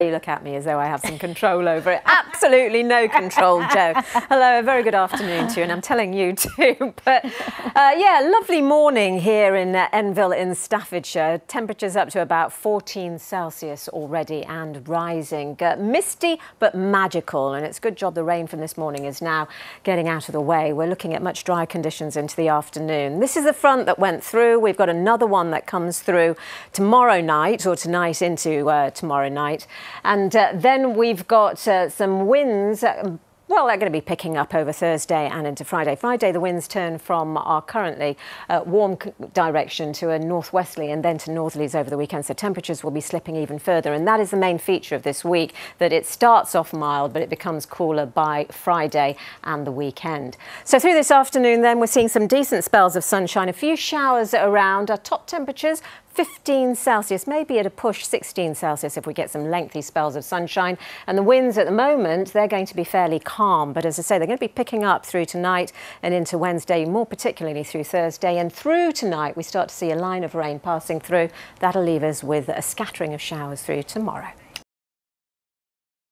You look at me as though I have some control over it. Absolutely no control, Joe. Hello, a very good afternoon to you, and I'm telling you too. But uh, yeah, lovely morning here in uh, Enville in Staffordshire. Temperatures up to about 14 Celsius already and rising. Uh, misty but magical, and it's a good job the rain from this morning is now getting out of the way. We're looking at much drier conditions into the afternoon. This is the front that went through. We've got another one that comes through tomorrow night or tonight into uh, tomorrow night. And uh, then we've got uh, some winds. Well, they're going to be picking up over Thursday and into Friday. Friday, the winds turn from our currently uh, warm direction to a northwesterly and then to northerlies over the weekend. So temperatures will be slipping even further. And that is the main feature of this week, that it starts off mild, but it becomes cooler by Friday and the weekend. So through this afternoon, then, we're seeing some decent spells of sunshine, a few showers around. Our top temperatures 15 Celsius, maybe at a push 16 Celsius if we get some lengthy spells of sunshine. And the winds at the moment, they're going to be fairly calm. But as I say, they're going to be picking up through tonight and into Wednesday, more particularly through Thursday. And through tonight, we start to see a line of rain passing through. That'll leave us with a scattering of showers through tomorrow.